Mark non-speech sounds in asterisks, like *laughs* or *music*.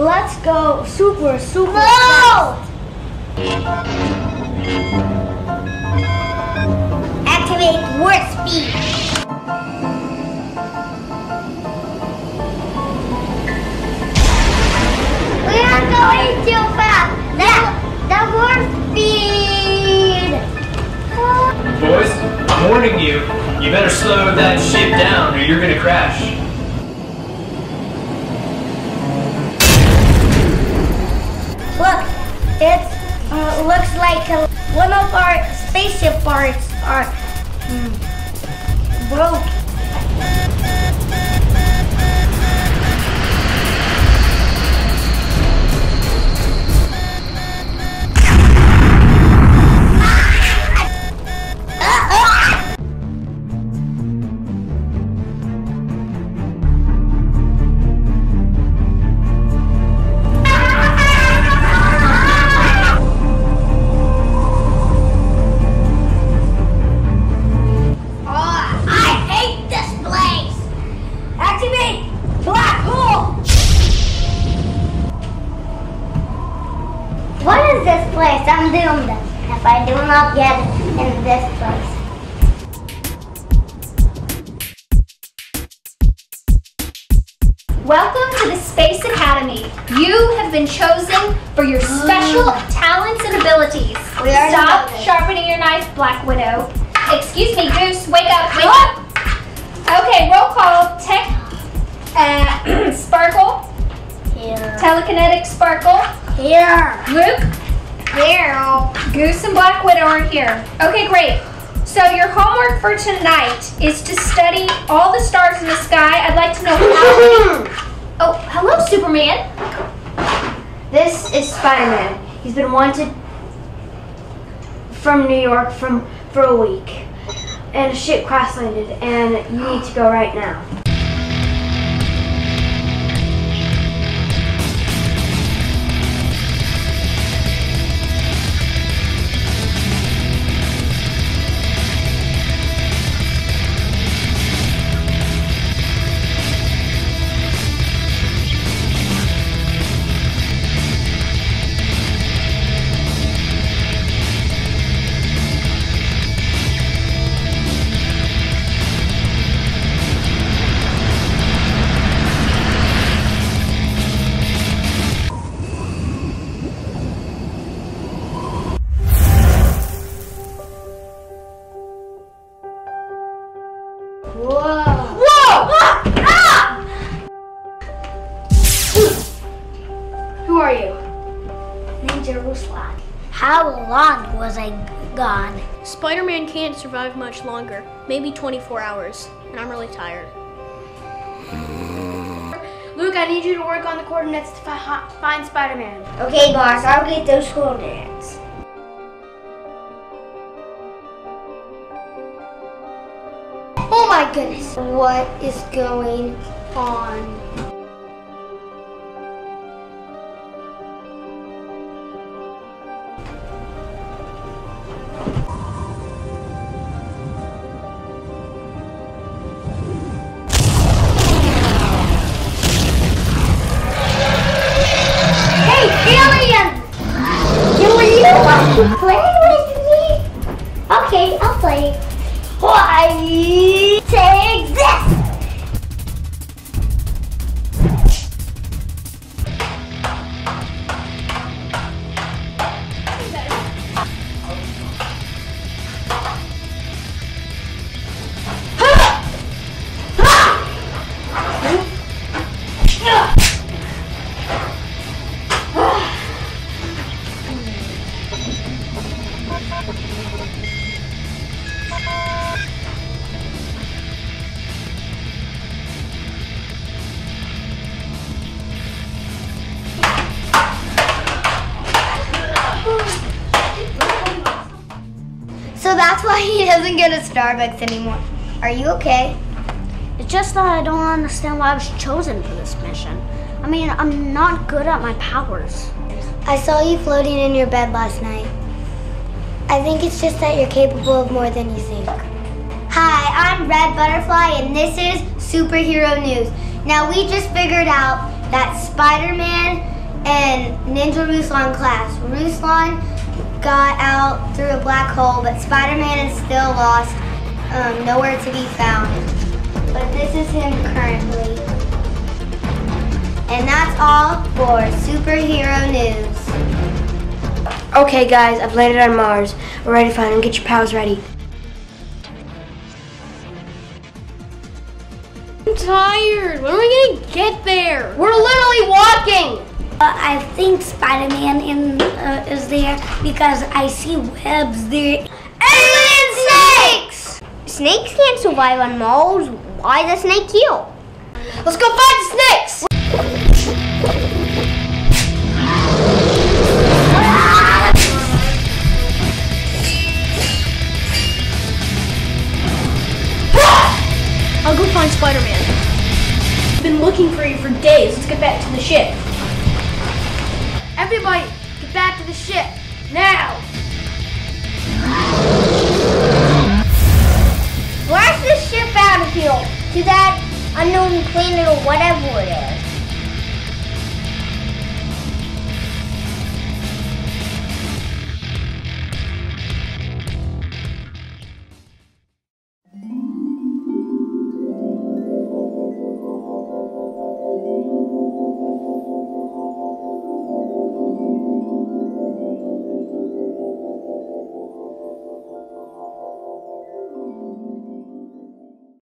Let's go super, super No! Activate warp speed. We are going too fast. Yeah. The warp speed. Boys, I'm warning you. You better slow that ship down or you're gonna crash. It uh, looks like one of our spaceship parts are mm, broke. I'm doomed if I do not get in this place. Welcome to the Space Academy. You have been chosen for your special talents and abilities. Stop sharpening your knife, Black Widow. Excuse me, Goose. Wake up, wake up. Okay, roll call. Tech, uh, *clears throat* Sparkle, Here. Telekinetic Sparkle, Here. Luke, Here. Goose, and Black Widow are here. Okay, great. So your homework for tonight is to study all the stars in the sky. I'd like to know how many. *laughs* Oh, hello, Superman. This is Spider-Man. He's been wanted from New York from for a week, and a ship crash landed, and you need to go right now. Are you? Ninja Ruslan. How long was I gone? Spider-Man can't survive much longer, maybe 24 hours, and I'm really tired. Luke, I need you to work on the coordinates to fi- find Spider-Man. Okay, boss, I'll get those coordinates. Oh my goodness. What is going on? Want So that's why he doesn't get a Starbucks anymore. Are you okay? It's just that I don't understand why I was chosen for this mission. I mean, I'm not good at my powers. I saw you floating in your bed last night. I think it's just that you're capable of more than you think. Hi, I'm Red Butterfly, and this is Superhero News. Now, we just figured out that Spider-Man and Ninja Ruslan class. Ruslan got out through a black hole, but Spider-Man is still lost, um, nowhere to be found. But this is him currently. And that's all for superhero news. Okay, guys, I've landed on Mars. We're ready to find him. Get your pals ready. I'm tired. When are we gonna get there? We're literally walking! Uh, I think Spider-Man in, uh, is there because I see webs there. Alien snakes! Snakes can't survive on Mars. Why the snake kill? Let's go find the snakes! Everybody, get back to the ship. Now! Where's the ship out of here? To that unknown planet or whatever it is.